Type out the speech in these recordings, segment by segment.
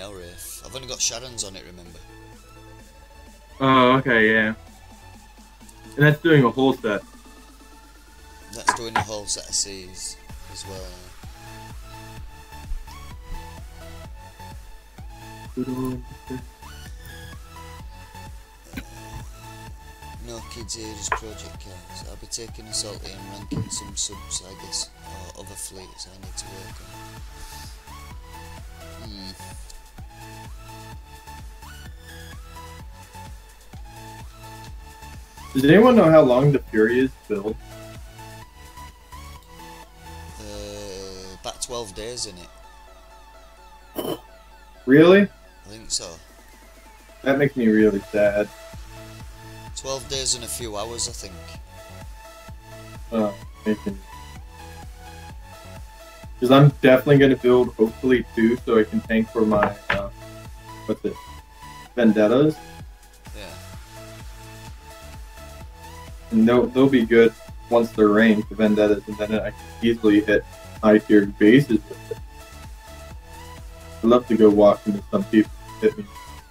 I've only got Sharon's on it, remember? Oh, okay, yeah. And that's doing a whole set. That's doing a whole set of C's as well. No kids here, just project cards. I'll be taking a salty and ranking some subs, I guess, or other fleets I need to work on. Does anyone know how long the Fury is build? Uh, about 12 days in it. Really? I think so. That makes me really sad. 12 days and a few hours, I think. Oh, making. Because I'm definitely going to build, hopefully, two, so I can tank for my, uh, what's it, Vendettas. And they'll, they'll be good once they're ranked, the Vendettas, and then I can easily hit high tier bases with it. I'd love to go walk into some people hit me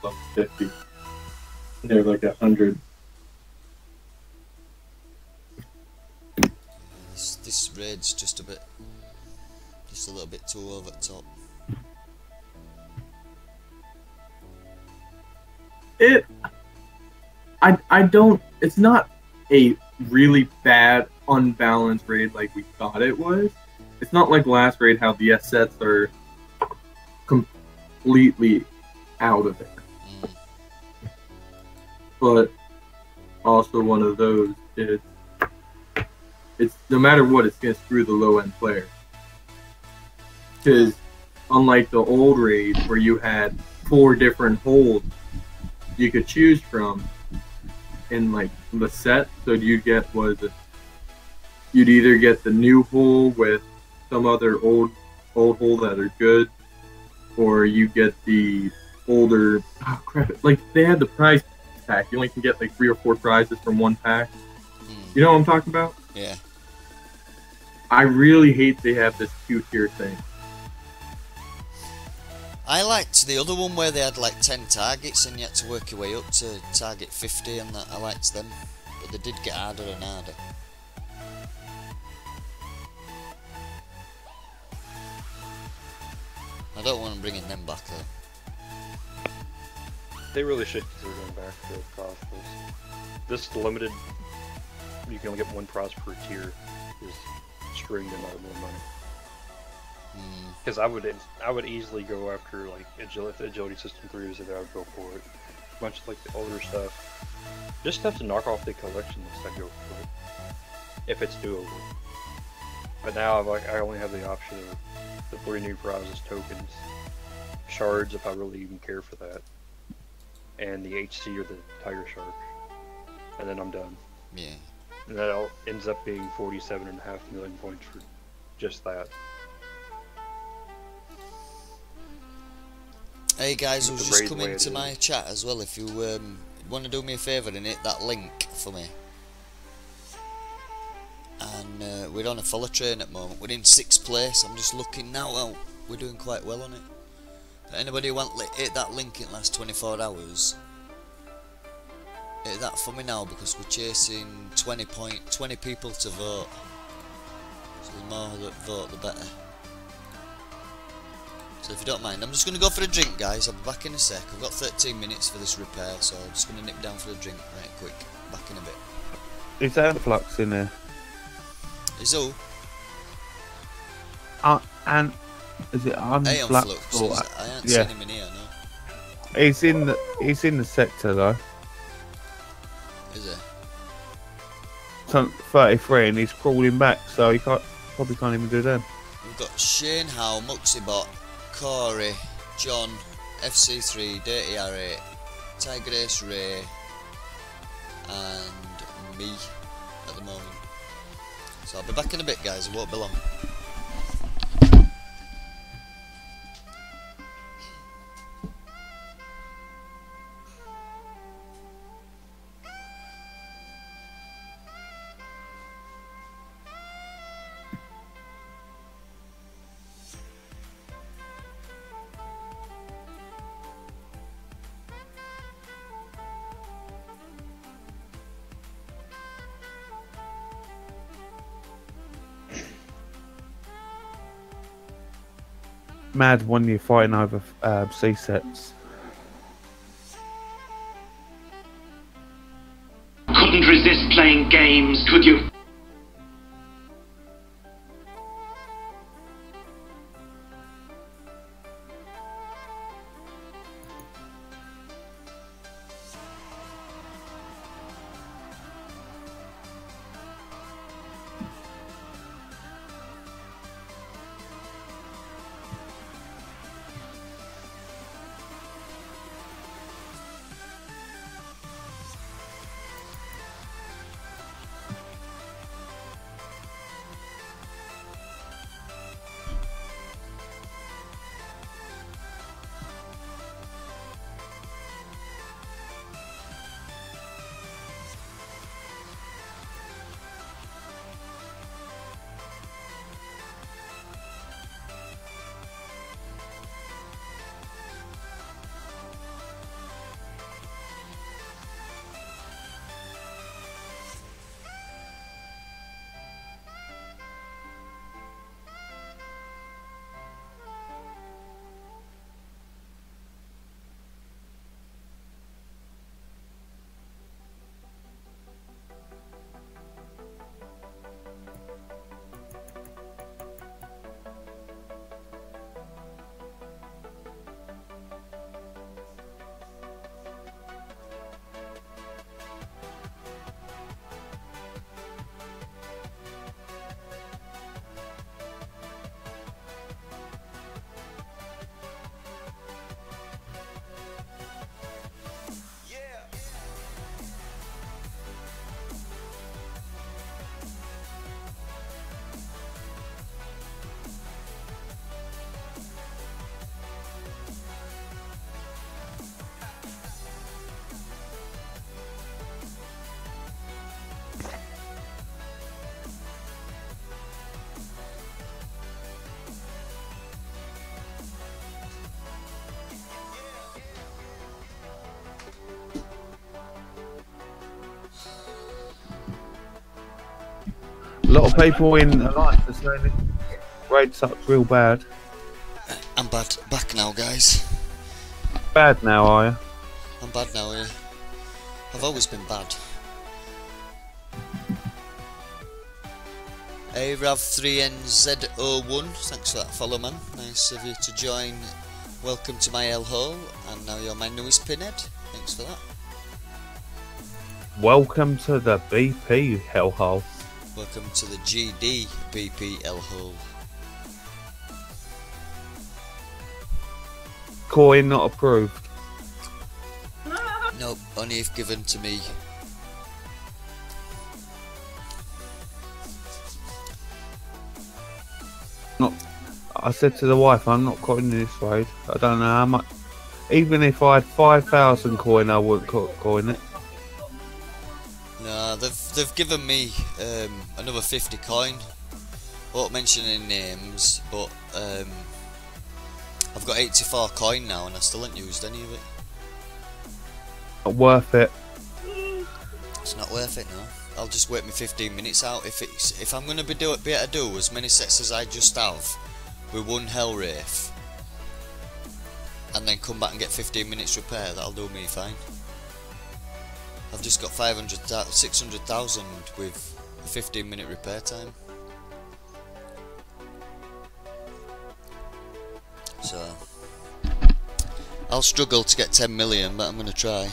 level 50. And they're like a 100. This, this raid's just a bit, just a little bit too over the top. It. I, I don't. It's not a really bad, unbalanced raid like we thought it was. It's not like last raid how the S sets are completely out of it. Mm. But also one of those is it's no matter what, it's gonna screw the low end player. Because unlike the old raid where you had four different holds you could choose from in like the set, so you get was you'd either get the new hole with some other old old hole that are good, or you get the older oh crap like they had the prize pack. You only can get like three or four prizes from one pack. Mm. You know what I'm talking about? Yeah. I really hate they have this Q tier thing. I liked the other one where they had like 10 targets and you had to work your way up to target 50 and that. I liked them. But they did get harder and harder. I don't want them bringing them back though. They really should consider going back to pros. This limited, you can only get one pros per tier, is screwing them out of more money. Because I would, I would easily go after like agility, agility system threes if I would go for it. A bunch of like the older stuff, just stuff to knock off the collection list. I'd go for it if it's doable. But now I've, like I only have the option of the three new prizes tokens, shards if I really even care for that, and the HC or the Tiger Shark, and then I'm done. Yeah. And that all ends up being 47 and a half million points for just that. Hey guys, I was just coming to is. my chat as well. If you um, want to do me a favour and hit that link for me. And uh, we're on a follow train at the moment. We're in sixth place. I'm just looking now. Well, we're doing quite well on it. But anybody who want li- hit that link in the last 24 hours, hit that for me now because we're chasing 20 point 20 people to vote. So the more that vote, the better. So if you don't mind, I'm just going to go for a drink, guys. I'll be back in a sec. I've got 13 minutes for this repair, so I'm just going to nip down for a drink right quick. Back in a bit. Is Anflux in there? Is all Uh, and is it Aeon Unflux? Flux? or- I haven't yeah. seen him in here, no. He's in the he's in the sector though. Is he? Some 33 and he's crawling back, so he can't probably can't even do that. We've got Shane Howe, Muxibot, Corey, John, FC3, Dirty R8, Tiger Ray, and me at the moment. So I'll be back in a bit, guys. It won't be long. Mad when you're fighting over uh, C sets. Couldn't resist playing games, could you? Lot of people in Alliance are saying this raid sucks real bad. Uh, I'm bad. Back now, guys. Bad now, are you? I'm bad now, yeah. I've always been bad. Hey, Rav3NZ01, thanks for that follow, man. Nice of you to join. Welcome to my hellhole, and now you're my newest pinhead. Thanks for that. Welcome to the BP hellhole. Welcome to the GD BP hellhole. Coin not approved. Nope, only if given to me. Not. I said to the wife, I'm not cutting this raid. I don't know how much. Even if I had five thousand coin, I wouldn't cut coin it. They've they've given me um, another 50 coin. Won't mention any names, but um, I've got 84 coin now, and I still haven't used any of it. Not worth it. It's not worth it, no. I'll just wait my 15 minutes out. If it's if I'm gonna be do be able to do as many sets as I just have with one Hell Wraith, and then come back and get 15 minutes repair, that'll do me fine. I've just got 500, 600,000 with a 15 minute repair time. So, I'll struggle to get 10 million, but I'm going to try.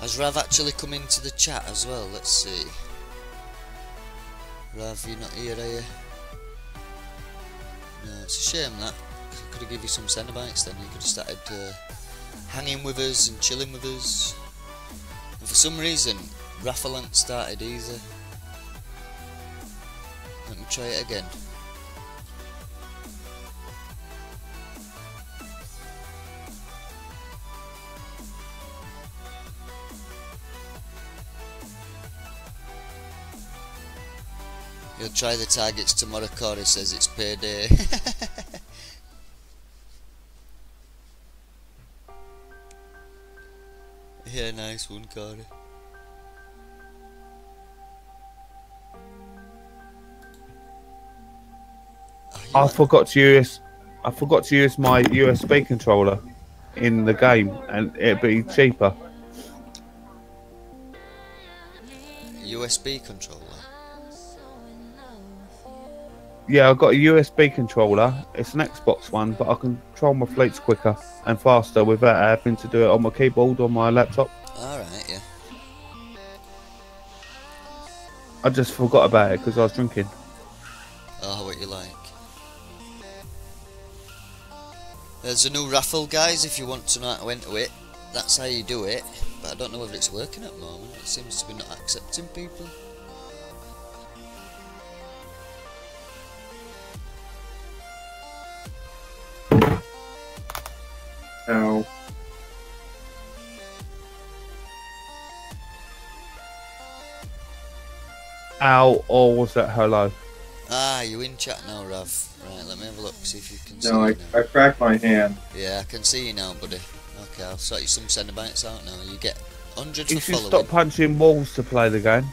Has Rav actually come into the chat as well? Let's see. Rav, you're not here, are you? No, it's a shame that. Could have give you some Cenobites then. You could have started uh, hanging with us and chilling with us. And for some reason, Raffalant started either. Let me try it again. You'll try the targets tomorrow, Corey says it's payday. nice one, Corey. Ah, I forgot to use I forgot to use my USB controller in the game, and it'd be cheaper. USB controller. Yeah, I've got a USB controller. It's an Xbox one, but I can control my fleets quicker and faster without having to do it on my keyboard or my laptop. I just forgot about it because I was drinking. Oh, what you like. There's a new raffle, guys, if you want to know how to it. That's how you do it, but I don't know whether it's working at the moment. It seems to be not accepting people. Ow, or was that hello? Ah, you in chat now, Rav. Right, let me have a look, see if you can see No, I. I cracked my hand. Yeah, I can see you now, buddy. Okay, I'll sort you some Cenobites out now. You get hundreds You for should following. stop punching walls to play the game.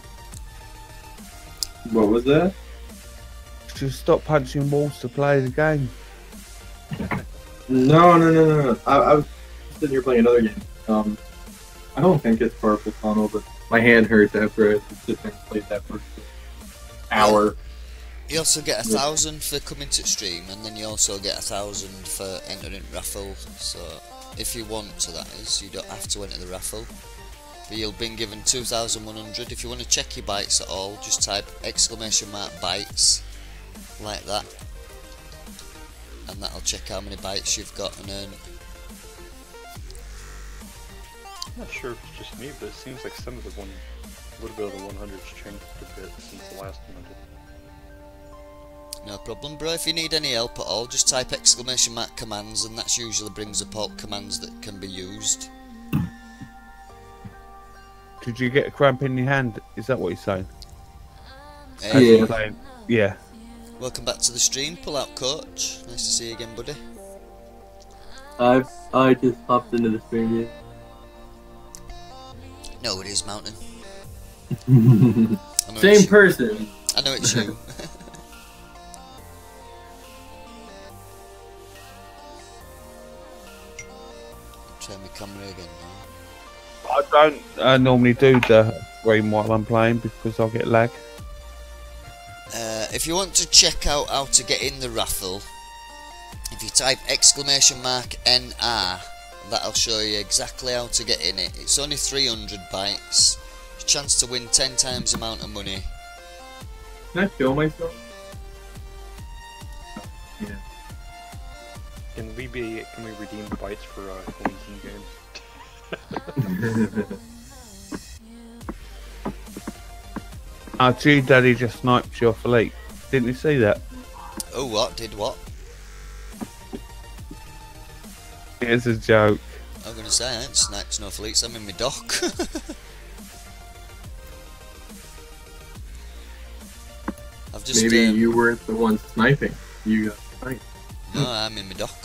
What was that? You should stop punching walls to play the game. No, no, no, no, no. I, I was sitting here playing another game. Um, I don't think it's Purple Tunnel, but my hand hurts after I sit there and play that for an hour. You also get a thousand for coming to stream, and then you also get a thousand for entering raffle. So, if you want to, that is, you don't have to enter the raffle. But you'll be given 2,100. If you want to check your bytes at all, just type exclamation mark bytes, like that, and that'll check how many bytes you've got and earn. I'm not sure if it's just me, but it seems like some of the one, a little bit of the 100s changed a bit since the last one I did. No problem, bro. If you need any help at all, just type exclamation mark commands, and that usually brings up all commands that can be used. Did you get a cramp in your hand? Is that what you're saying? Um, hey, Yeah. you're playing? Yeah. Welcome back to the stream. Pull out, coach. Nice to see you again, buddy. I I just popped into the stream. No, it is Mountain. Yeah. I know Same it's you. person. I know it's you. Try my camera again now. I don't uh, normally do the stream while I'm playing because I get lag. Uh, if you want to check out how to get in the raffle, if you type exclamation mark NR, that'll show you exactly how to get in it. It's only 300 bytes. Chance to win 10 times the amount of money. Can I kill myself? Yeah. Can we be? Can we redeem bytes for uh, coins in game? Our G Daddy just sniped your fleet. Didn't you see that? Oh, what? Did what? It's a joke. I'm gonna say I ain't sniped no fleets, I'm in my dock. I've just Maybe um, you weren't the one sniping. You got sniped. no, I'm in my dock.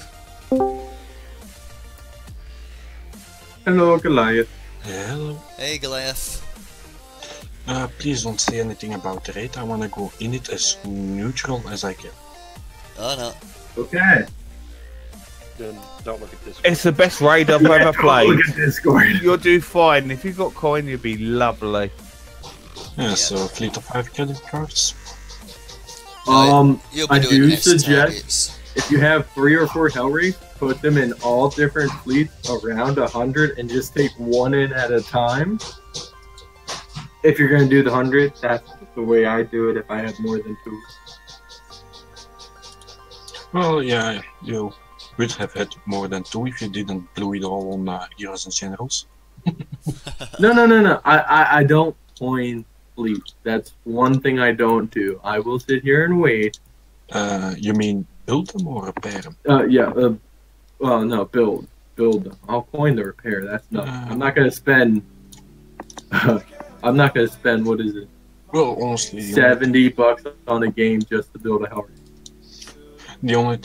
Hello, Goliath. Hello. Hey Goliath. Uh, please don't say anything about the raid. I want to go in it as neutral as I can. Oh no. Okay. Then don't look at this. It's the best raid I've ever played. Look at Discord. You'll do fine. If you've got coin, you'll be lovely. Yeah, so fleet of five credit cards. Um, I do suggest if you have three or four Hell Wraiths, put them in all different fleets around a hundred, and just take one in at a time. If you're gonna do the hundred, that's the way I do it. If I have more than two. Well, yeah, you would have had more than two if you didn't blow it all on uh, heroes and generals. No, no, no, no. I, I, I don't coin fleets. That's one thing I don't do. I will sit here and wait. Uh, you mean build them or repair them? Uh, yeah. Uh, well, no, build, build them. I'll coin the repair. That's not. I'm not gonna spend. I'm not gonna spend what is it, Well, honestly, seventy bucks on a game just to build a hell the only